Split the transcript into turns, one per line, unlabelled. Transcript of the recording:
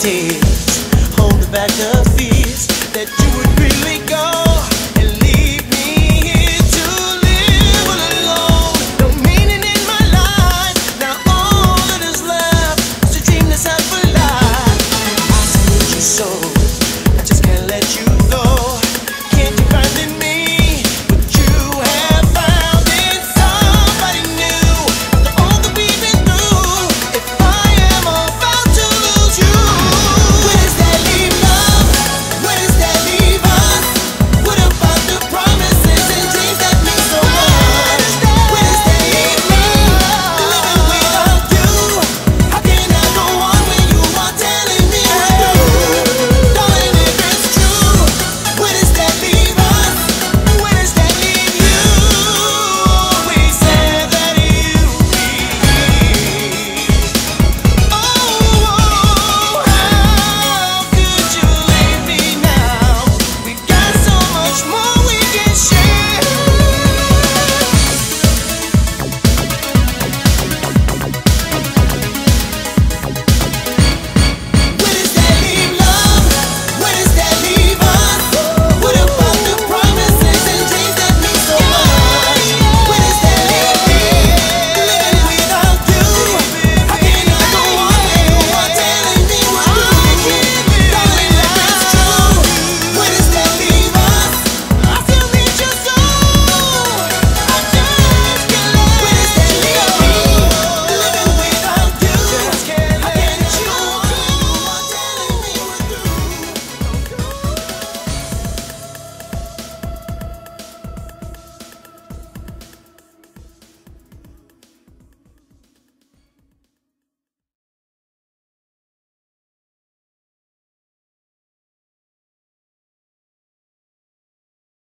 tears, holding back the fears that you would really go.